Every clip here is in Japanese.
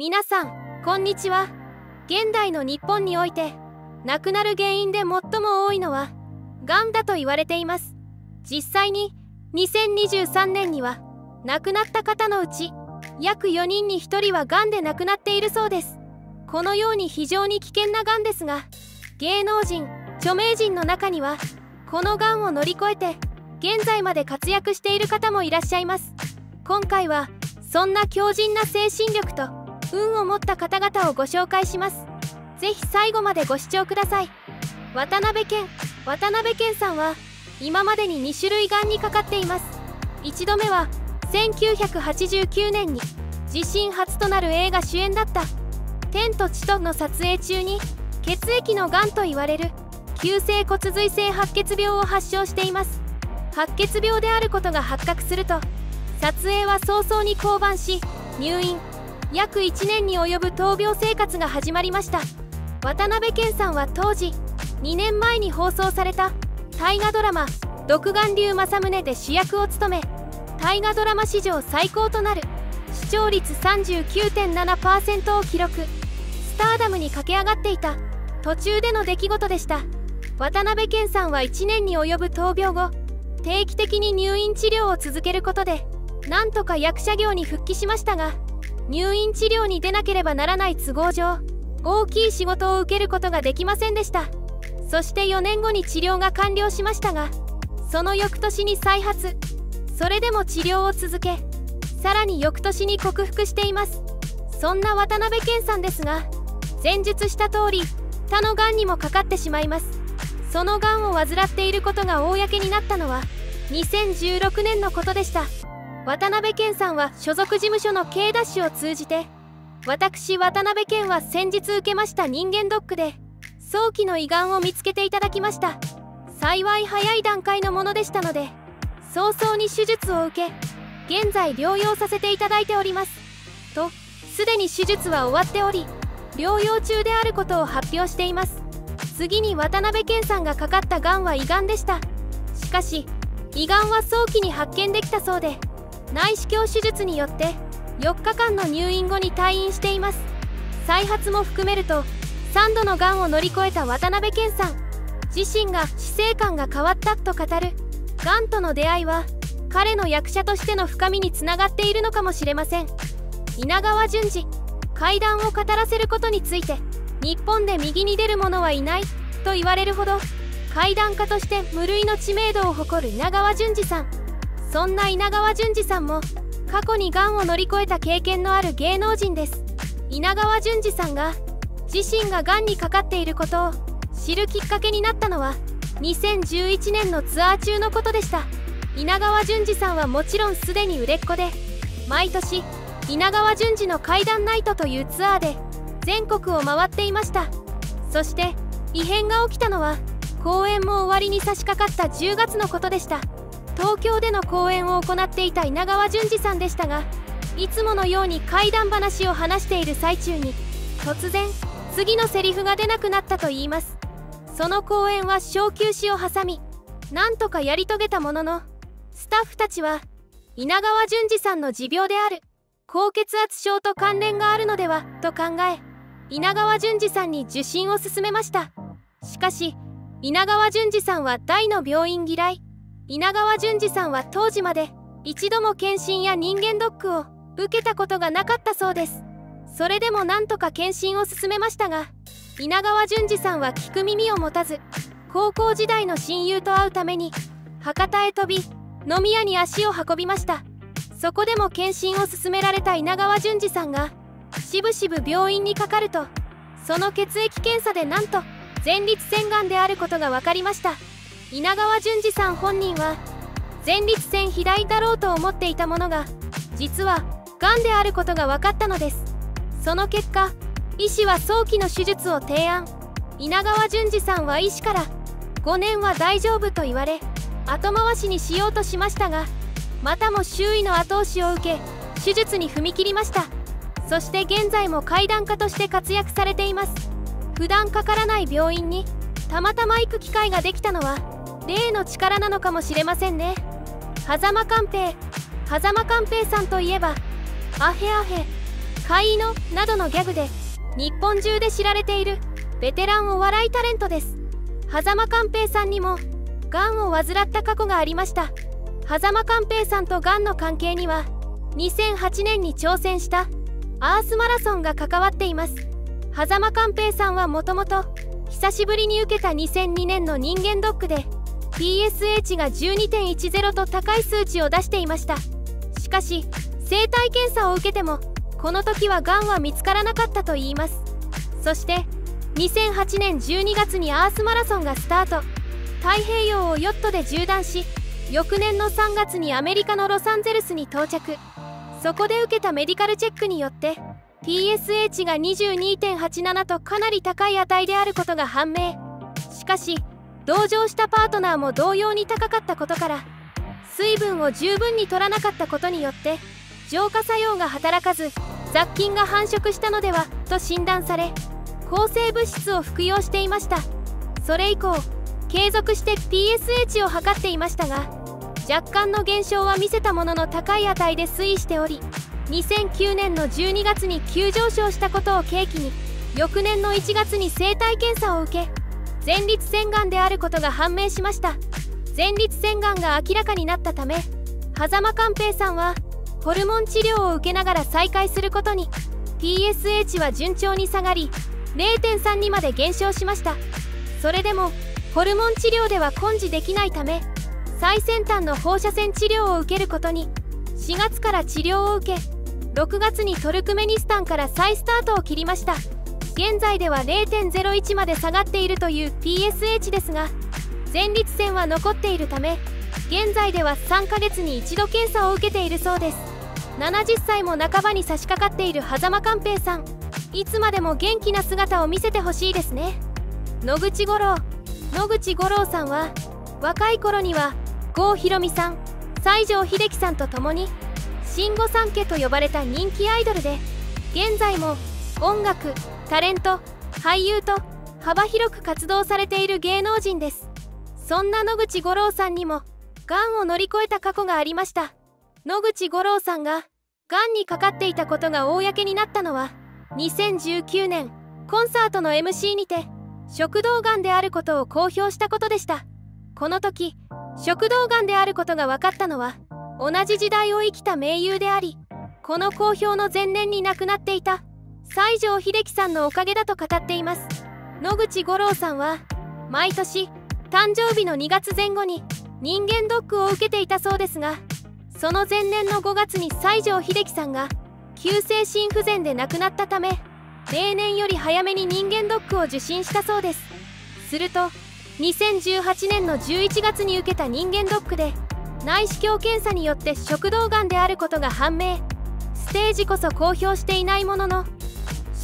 皆さんこんにちは。現代の日本において亡くなる原因で最も多いのはがんだと言われています。実際に2023年には亡くなった方のうち約4人に1人はがんで亡くなっているそうです。このように非常に危険ながんですが芸能人著名人の中にはこのがんを乗り越えて現在まで活躍している方もいらっしゃいます。今回はそんな強靭な精神力と運を持った方々をご紹介します。ぜひ最後までご視聴ください。渡辺謙渡辺謙さんは今までに2種類がんにかかっています。1度目は1989年に自身初となる映画主演だった「天と地と」の撮影中に血液のがんと言われる急性骨髄性白血病を発症しています。白血病であることが発覚すると撮影は早々に降板し入院約1年に及ぶ闘病生活が始まりました。渡辺謙さんは当時2年前に放送された大河ドラマ「独眼竜政宗」で主役を務め大河ドラマ史上最高となる視聴率39.7%を記録スターダムに駆け上がっていた途中での出来事でした。渡辺謙さんは1年に及ぶ闘病後定期的に入院治療を続けることでなんとか役者業に復帰しましたが入院治療に出なければならない都合上大きい仕事を受けることができませんでした。そして4年後に治療が完了しましたがその翌年に再発。それでも治療を続けさらに翌年に克服しています。そんな渡辺謙さんですが前述した通り他のがんにもかかってしまいます。そのがんを患っていることが公になったのは2016年のことでした。渡辺謙さんは所属事務所の K ダッシュを通じて私渡辺謙は先日受けました人間ドックで早期の胃がんを見つけていただきました。幸い早い段階のものでしたので早々に手術を受け現在療養させていただいております。とすでに手術は終わっており療養中であることを発表しています。次に渡辺謙さんがかかったがんは胃がんでした。しかし胃がんは早期に発見できたそうで内視鏡手術によって4日間の入院後に退院しています。再発も含めると3度のがんを乗り越えた渡辺謙さん。自身が死生観が変わったと語るがんとの出会いは彼の役者としての深みにつながっているのかもしれません。稲川淳二階段を語らせることについて日本で右に出る者はいないと言われるほど怪談家として無類の知名度を誇る稲川淳二さん。そんな稲川淳二さんも過去にがんを乗り越えた経験のある芸能人です。稲川淳二さんが自身ががんにかかっていることを知るきっかけになったのは2011年のツアー中のことでした。稲川淳二さんはもちろんすでに売れっ子で毎年稲川淳二の怪談ナイトというツアーで全国を回っていました。そして異変が起きたのは公演も終わりに差し掛かった10月のことでした。東京での公演を行っていた稲川淳二さんでしたがいつものように怪談話を話している最中に突然次のセリフが出なくなったといいます。その公演は小休止を挟みなんとかやり遂げたもののスタッフたちは稲川淳二さんの持病である高血圧症と関連があるのではと考え稲川淳二さんに受診を勧めました。しかし稲川淳二さんは大の病院嫌い。稲川淳二さんは当時まで一度も検診や人間ドックを受けたことがなかったそうです。それでもなんとか検診を進めましたが稲川淳二さんは聞く耳を持たず高校時代の親友と会うために博多へ飛び飲み屋に足を運びました。そこでも検診を勧められた稲川淳二さんがしぶしぶ病院にかかるとその血液検査でなんと前立腺がんであることが分かりました。稲川淳二さん本人は前立腺肥大だろうと思っていたものが実はがんであることが分かったのです。その結果医師は早期の手術を提案。稲川淳二さんは医師から5年は大丈夫と言われ後回しにしようとしましたがまたも周囲の後押しを受け手術に踏み切りました。そして現在も怪談家として活躍されています。普段かからない病院にたまたま行く機会ができたのは霊の力なのかもしれませんね。狭間寛平狭間寛平さんといえばアヘアヘ飼い犬などのギャグで日本中で知られているベテランお笑いタレントです。狭間寛平さんにもがんを患った過去がありました。狭間寛平さんとがんの関係には2008年に挑戦したアースマラソンが関わっています。狭間寛平さんはもともと久しぶりに受けた2002年の人間ドックで PSH が12.10と高い数値を出していました。しかし生体検査を受けてもこの時はがんは見つからなかったといいます。そして2008年12月にアースマラソンがスタート。太平洋をヨットで縦断し翌年の3月にアメリカのロサンゼルスに到着。そこで受けたメディカルチェックによって PSH が22.87とかなり高い値であることが判明。しかし同乗したパートナーも同様に高かったことから水分を十分に取らなかったことによって浄化作用が働かず雑菌が繁殖したのではと診断され抗生物質を服用していました。それ以降継続して PSH を測っていましたが若干の減少は見せたものの高い値で推移しており2009年の12月に急上昇したことを契機に翌年の1月に生体検査を受け前立腺がんであることが判明しました。前立腺がんが明らかになったため狭間寛平さんはホルモン治療を受けながら再開することに PSH は順調に下がり0.3にまで減少しました。それでもホルモン治療では根治できないため最先端の放射線治療を受けることに4月から治療を受け6月にトルクメニスタンから再スタートを切りました。現在では0.01まで下がっているという PSH ですが前立腺は残っているため現在では3ヶ月に一度検査を受けているそうです。70歳も半ばに差し掛かっている狭間寛平さん。いつまでも元気な姿を見せてほしいですね。野口五郎。野口五郎さんは若い頃には郷ひろみさん西城秀樹さんと共に新御三家と呼ばれた人気アイドルで現在も音楽タレント俳優と幅広く活動されている芸能人です。そんな野口五郎さんにもがんを乗り越えた過去がありました。野口五郎さんががんにかかっていたことが公になったのは2019年コンサートの MC にて食道がんであることを公表したことでした。この時食道がんであることが分かったのは同じ時代を生きた盟友でありこの公表の前年に亡くなっていた西城秀樹さんのおかげだと語っています。野口五郎さんは毎年誕生日の2月前後に人間ドックを受けていたそうですがその前年の5月に西城秀樹さんが急性心不全で亡くなったため例年より早めに人間ドックを受診したそうです。すると2018年の11月に受けた人間ドックで内視鏡検査によって食道がんであることが判明。ステージこそ公表していないものの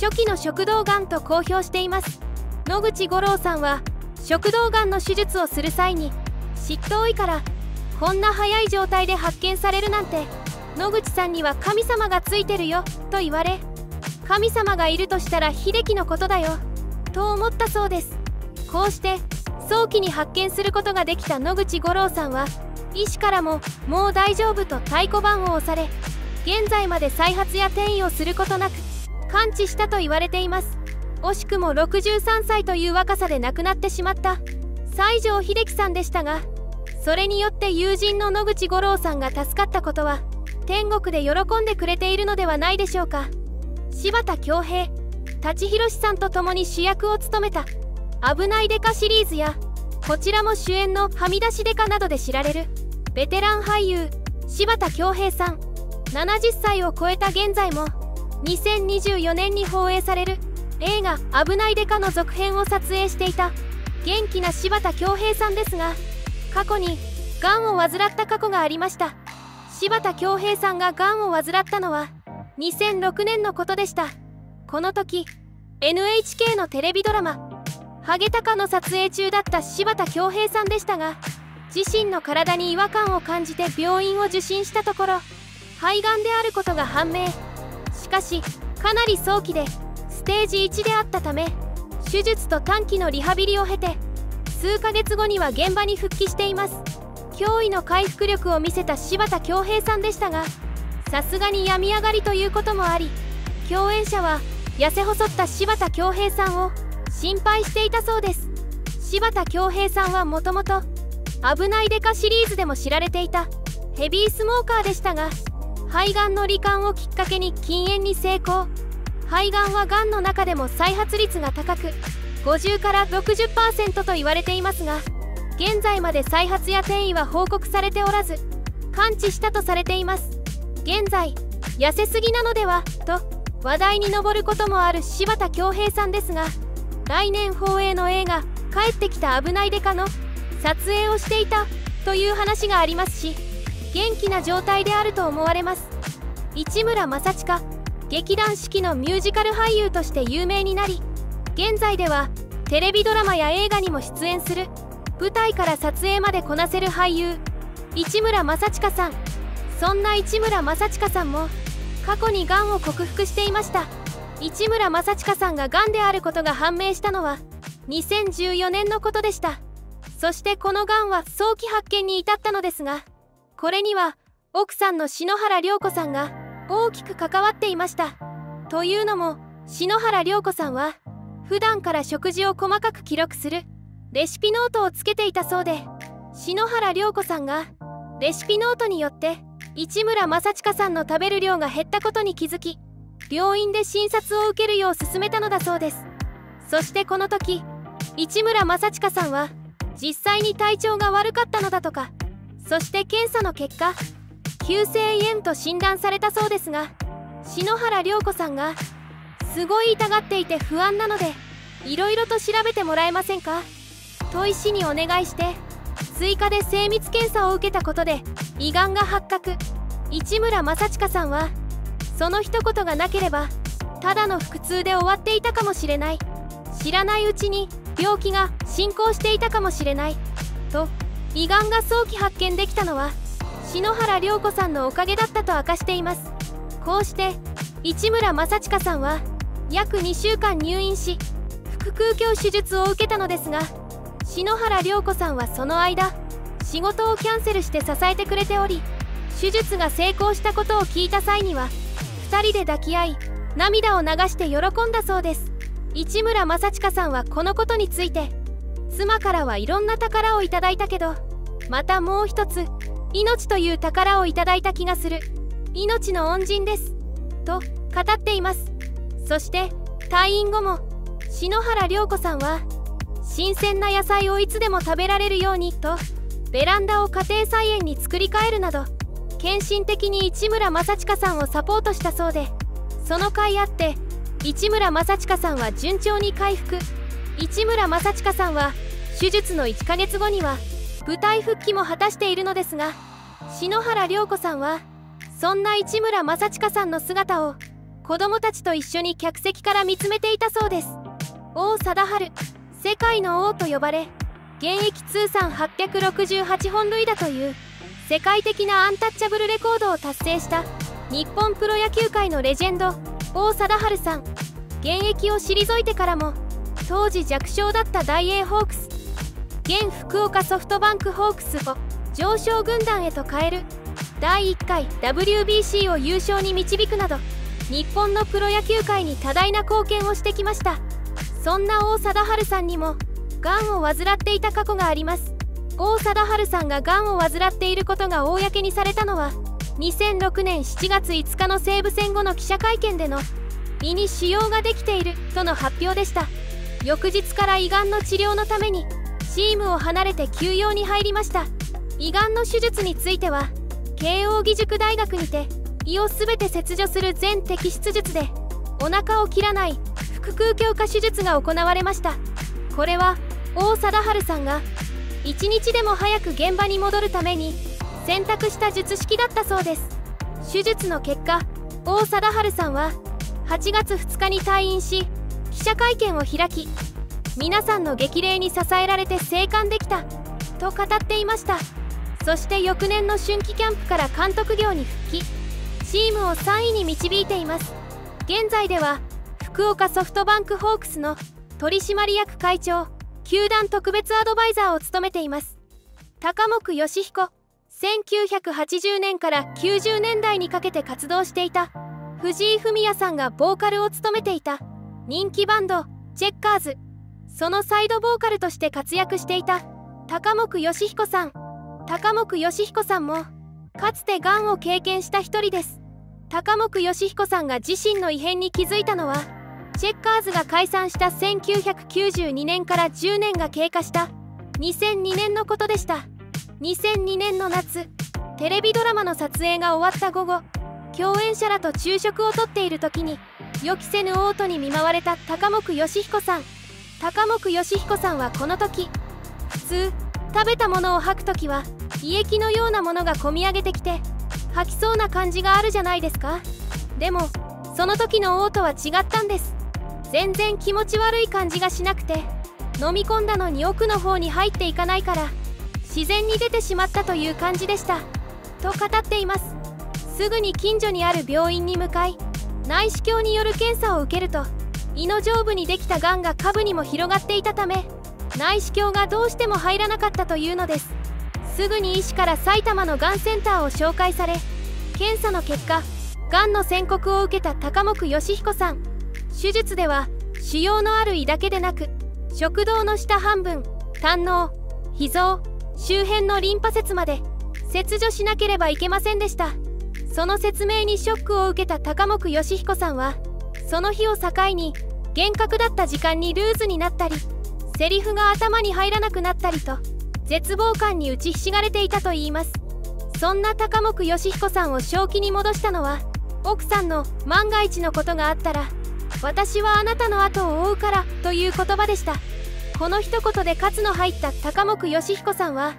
初期の食道がんと公表しています。野口五郎さんは食道がんの手術をする際に執刀医からこんな早い状態で発見されるなんて野口さんには神様がついてるよと言われ神様がいるとしたら秀樹のことだよと思ったそうです。こうして早期に発見することができた野口五郎さんは医師からももう大丈夫と太鼓判を押され現在まで再発や転移をすることなく完治したと言われています。惜しくも63歳という若さで亡くなってしまった。西城秀樹さんでしたがそれによって友人の野口五郎さんが助かったことは天国で喜んでくれているのではないでしょうか。柴田恭平舘ひろしさんと共に主役を務めた「危ないデカ」シリーズやこちらも主演の「はみ出しデカ」などで知られるベテラン俳優柴田恭平さん。70歳を超えた現在も2024年に放映される映画「危ないデカ」の続編を撮影していた元気な柴田恭平さんですが過去にがんを患った過去がありました。柴田恭平さんががんを患ったのは2006年のことでした。この時 NHK のテレビドラマ「ハゲタカ」の撮影中だった柴田恭平さんでしたが自身の体に違和感を感じて病院を受診したところ肺がんであることが判明。しかしかなり早期でステージ1であったため手術と短期のリハビリを経て数ヶ月後には現場に復帰しています。驚異の回復力を見せた柴田恭平さんでしたがさすがに病み上がりということもあり共演者は痩せ細った柴田恭平さんを心配していたそうです。柴田恭平さんはもともと「危ないデカ」シリーズでも知られていたヘビースモーカーでしたが肺がんの罹患をきっかけに禁煙に成功。肺がんはがんの中でも再発率が高く50から60%と言われていますが現在まで再発や転移は報告されておらず完治したとされています。現在痩せすぎなのではと話題に上ることもある柴田恭平さんですが来年放映の映画「帰ってきた危ないデカ」の撮影をしていたという話がありますし元気な状態であると思われます。市村正親劇団四季のミュージカル俳優として有名になり現在ではテレビドラマや映画にも出演する舞台から撮影までこなせる俳優市村正親さん。そんな市村正親さんも過去にがんを克服していました。市村正親さんががんであることが判明したのは2014年のことでした。そしてこのがんは早期発見に至ったのですがこれには奥さんの篠原涼子さんが大きく関わっていました。というのも篠原涼子さんは普段から食事を細かく記録するレシピノートをつけていたそうで篠原涼子さんがレシピノートによって市村正親さんの食べる量が減ったことに気づき病院で診察を受けるよう勧めたのだそうです。そしてこの時市村正親さんは実際に体調が悪かったのだとかそして検査の結果急性胃炎と診断されたそうですが篠原涼子さんがすごい痛がっていて不安なのでいろいろと調べてもらえませんか？と医師にお願いして追加で精密検査を受けたことで胃がんが発覚。市村正親さんはその一言がなければただの腹痛で終わっていたかもしれない。知らないうちに病気が進行していたかもしれない。と胃がんが早期発見できたのは篠原涼子さんのおかげだったと明かしています。こうして市村正親さんは約2週間入院し腹腔鏡手術を受けたのですが篠原涼子さんはその間仕事をキャンセルして支えてくれており手術が成功したことを聞いた際には2人で抱き合い涙を流して喜んだそうです。市村正親さんはこのことについて妻からはいろんな宝をいただいたけどまたもう一つ命という宝をいただいた気がする。命の恩人です。と語っています。そして退院後も篠原涼子さんは新鮮な野菜をいつでも食べられるようにとベランダを家庭菜園に作り変えるなど献身的に市村正親さんをサポートしたそうでその甲斐あって市村正親さんは順調に回復。市村正親さんは手術の1ヶ月後には舞台復帰も果たしているのですが篠原涼子さんはそんな市村正親さんの姿を子供たちと一緒に客席から見つめていたそうです。王貞治世界の王と呼ばれ現役通算868本塁打という世界的なアンタッチャブルレコードを達成した日本プロ野球界のレジェンド王貞治さん。現役を退いてからも当時弱小だった大英ホークス。現福岡ソフトバンクホークスを上昇軍団へと変える。第1回 WBC を優勝に導くなど日本のプロ野球界に多大な貢献をしてきました。そんな王貞治さんにもがんを患っていた過去があります。王貞治さんががんを患っていることが公にされたのは2006年7月5日の西武戦後の記者会見での胃に腫瘍ができているとの発表でした。翌日から胃がんの治療のためにチームを離れて休養に入りました。胃がんの手術については慶應義塾大学にて胃を全て切除する全摘出術でお腹を切らない腹腔鏡下手術が行われました。これは王貞治さんが一日でも早く現場に戻るために選択した術式だったそうです。手術の結果王貞治さんは8月2日に退院し記者会見を開き皆さんの激励に支えられて生還できたと語っていました。そして翌年の春季キャンプから監督業に復帰チームを3位に導いています。現在では福岡ソフトバンクホークスの取締役会長球団特別アドバイザーを務めています。高木義彦1980年から90年代にかけて活動していた藤井フミヤさんがボーカルを務めていた。人気バンドチェッカーズ。そのサイドボーカルとして活躍していた高木義彦さん。高木義彦さんもかつてがんを経験した一人です。高木義彦さんが自身の異変に気づいたのはチェッカーズが解散した1992年から10年が経過した2002年のことでした。2002年の夏テレビドラマの撮影が終わった午後共演者らと昼食をとっている時に予期せぬ嘔吐に見舞われた高木義彦さん。高木義彦さんはこの時普通食べたものを吐く時は胃液のようなものがこみ上げてきて吐きそうな感じがあるじゃないですか。でもその時の嘔吐は違ったんです。全然気持ち悪い感じがしなくて飲み込んだのに奥の方に入っていかないから自然に出てしまったという感じでした。と語っています。すぐに近所にある病院に向かい内視鏡による検査を受けると胃の上部にできたがんが下部にも広がっていたため内視鏡がどうしても入らなかったというのです。すぐに医師から埼玉のがんセンターを紹介され検査の結果がんの宣告を受けた高木義彦さん。手術では腫瘍のある胃だけでなく食道の下半分胆のう脾臓周辺のリンパ節まで切除しなければいけませんでした。その説明にショックを受けた高木義彦さんはその日を境に厳格だった時間にルーズになったりセリフが頭に入らなくなったりと絶望感に打ちひしがれていたといいます。そんな高木義彦さんを正気に戻したのは奥さんの万が一のことがあったら私はあなたの後を追うからという言葉でした。この一言で喝の入った高木義彦さんは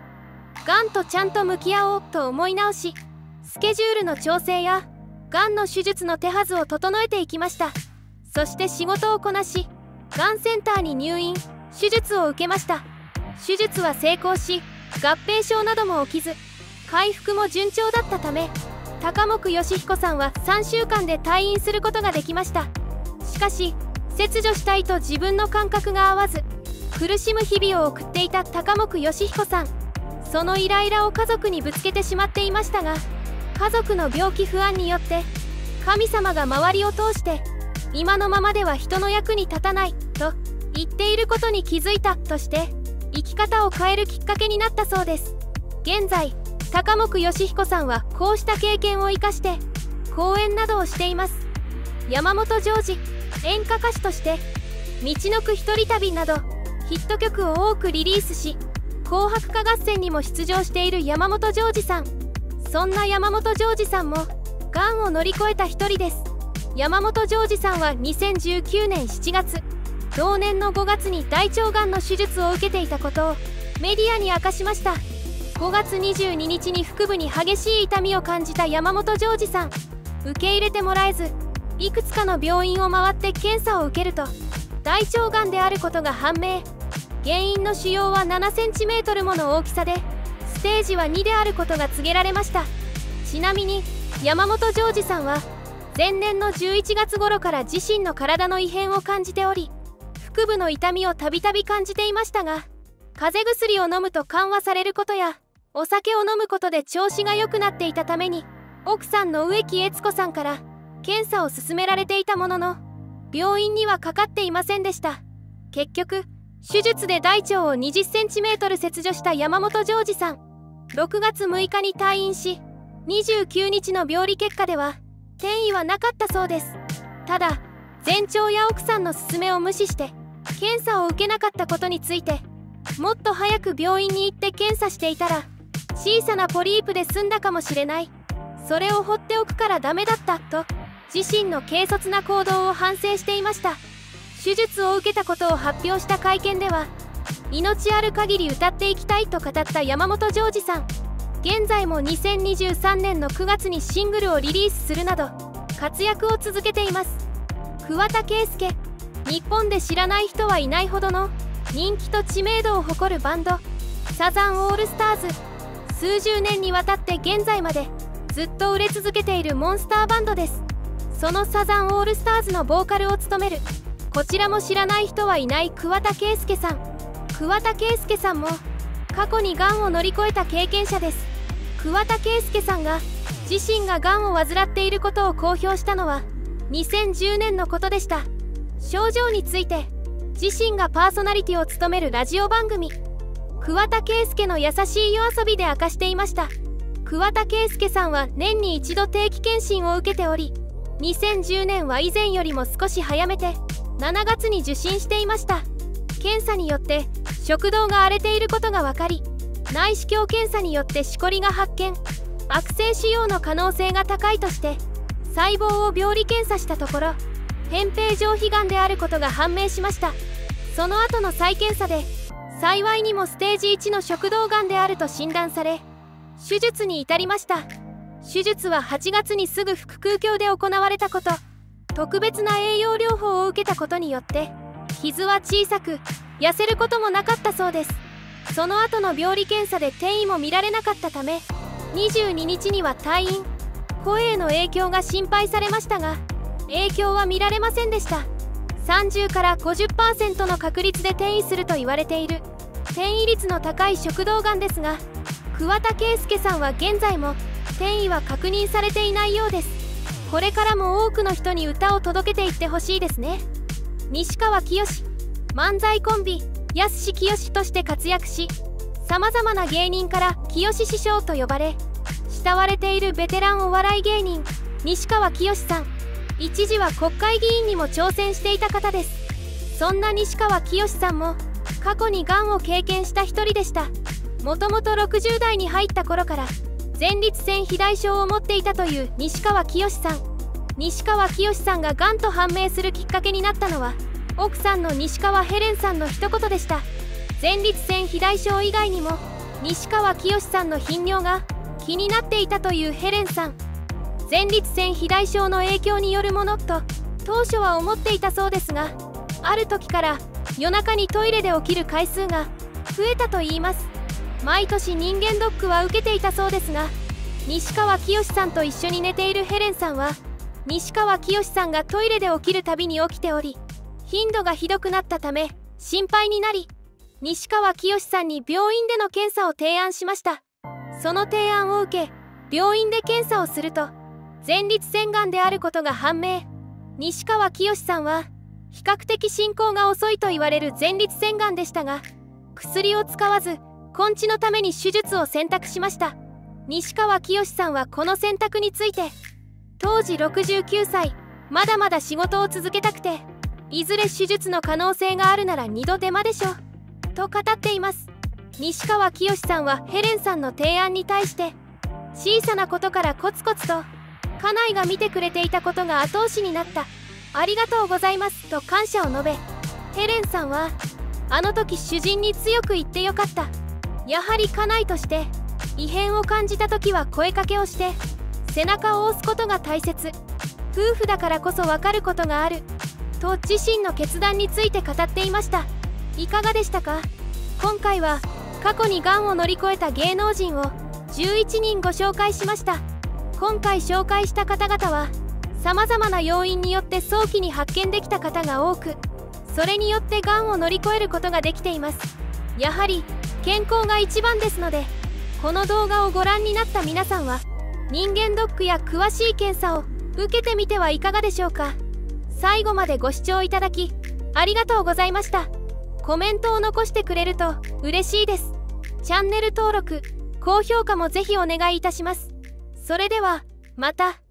がんとちゃんと向き合おうと思い直しスケジュールの調整やがんの手術の手はずを整えていきました。そして仕事をこなしがんセンターに入院手術を受けました。手術は成功し合併症なども起きず回復も順調だったため高木義彦さんは3週間で退院することができました。しかし切除したいと自分の感覚が合わず苦しむ日々を送っていた高木義彦さん。そのイライラを家族にぶつけてしまっていましたが家族の病気不安によって神様が周りを通して今のままでは人の役に立たないと言っていることに気づいたとして生き方を変えるきっかけになったそうです。現在高木義彦さんはこうした経験を生かして講演などをしています。山本譲二演歌歌手として「道のく一人旅」などヒット曲を多くリリースし「紅白歌合戦」にも出場している山本譲二さん。そんな山本譲二さんもがんを乗り越えた一人です。山本譲二さんは2019年7月同年の5月に大腸がんの手術を受けていたことをメディアに明かしました。5月22日に腹部に激しい痛みを感じた山本譲二さん。受け入れてもらえずいくつかの病院を回って検査を受けると大腸がんであることが判明。原因の腫瘍は 7cm もの大きさでテージは2であることが告げられました。ちなみに山本譲二さんは前年の11月頃から自身の体の異変を感じており腹部の痛みをたびたび感じていましたが風邪薬を飲むと緩和されることやお酒を飲むことで調子が良くなっていたために奥さんの植木悦子さんから検査を勧められていたものの病院にはかかっていませんでした。結局手術で大腸を 20cm 切除した山本譲二さん。6月6日に退院し29日の病理結果では転移はなかったそうです。ただ前腸や奥さんの勧めを無視して検査を受けなかったことについてもっと早く病院に行って検査していたら小さなポリープで済んだかもしれない。それを放っておくからダメだったと自身の軽率な行動を反省していました。手術を受けたことを発表した会見では命ある限り歌っていきたいと語った山本譲二さん。現在も2023年の9月にシングルをリリースするなど活躍を続けています。桑田佳祐。日本で知らない人はいないほどの人気と知名度を誇るバンド。サザンオールスターズ。数十年にわたって現在までずっと売れ続けているモンスターバンドです。そのサザンオールスターズのボーカルを務めるこちらも知らない人はいない桑田佳祐さん。桑田佳祐さんも過去にがんを乗り越えた経験者です。桑田佳祐さんが自身ががんを患っていることを公表したのは2010年のことでした。症状について自身がパーソナリティを務めるラジオ番組。桑田佳祐の優しい夜遊びで明かしていました。桑田佳祐さんは年に一度定期検診を受けており2010年は以前よりも少し早めて7月に受診していました。検査によって食道が荒れていることが分かり内視鏡検査によってしこりが発見。悪性腫瘍の可能性が高いとして細胞を病理検査したところ扁平上皮がんであることが判明しました。その後の再検査で幸いにもステージ1の食道がんであると診断され手術に至りました。手術は8月にすぐ腹腔鏡で行われたこと。特別な栄養療法を受けたことによって傷は小さく痩せることもなかったそうです。その後の病理検査で転移も見られなかったため22日には退院。声への影響が心配されましたが影響は見られませんでした。30から50%の確率で転移すると言われている。転移率の高い食道がんですが桑田佳祐さんは現在も転移は確認されていないようです。これからも多くの人に歌を届けていってほしいですね。西川きよし。漫才コンビやすしきよしとして活躍しさまざまな芸人から清師匠と呼ばれ慕われているベテランお笑い芸人西川きよしさん。一時は国会議員にも挑戦していた方です。そんな西川きよしさんも過去にがんを経験した一人でした。もともと60代に入った頃から前立腺肥大症を持っていたという西川きよしさん。西川きよしさんががんと判明するきっかけになったのは奥さんの西川ヘレンさんの一言でした。前立腺肥大症以外にも西川きよしさんの頻尿が気になっていたというヘレンさん。前立腺肥大症の影響によるものと当初は思っていたそうですがある時から夜中にトイレで起きる回数が増えたといいます。毎年人間ドックは受けていたそうですが西川きよしさんと一緒に寝ているヘレンさんは西川きよしさんがトイレで起きるたびに起きており頻度がひどくなったため心配になり西川きよしさんに病院での検査を提案しました。その提案を受け病院で検査をすると前立腺がんであることが判明。西川きよしさんは比較的進行が遅いと言われる前立腺がんでしたが薬を使わず根治のために手術を選択しました。西川きよしさんはこの選択について当時69歳まだまだ仕事を続けたくていずれ手術の可能性があるなら2度手間でしょと語っています。西川きよしさんはヘレンさんの提案に対して小さなことからコツコツと家内が見てくれていたことが後押しになった。ありがとうございます。と感謝を述べヘレンさんはあの時主人に強く言ってよかった。やはり家内として異変を感じた時は声かけをして背中を押すことが大切。夫婦だからこそ分かることがある。と自身の決断について語っていました。いかがでしたか？今回は過去にがんを乗り越えた芸能人を11人ご紹介しました。今回紹介した方々はさまざまな要因によって早期に発見できた方が多くそれによってがんを乗り越えることができています。やはり健康が一番ですのでこの動画をご覧になった皆さんは人間ドックや詳しい検査を受けてみてはいかがでしょうか？最後までご視聴いただきありがとうございました。コメントを残してくれると嬉しいです。チャンネル登録高評価もぜひお願いいたします。それではまた。